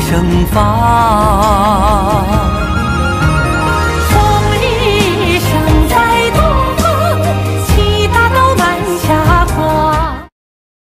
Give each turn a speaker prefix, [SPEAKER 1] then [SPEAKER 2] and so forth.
[SPEAKER 1] 盛放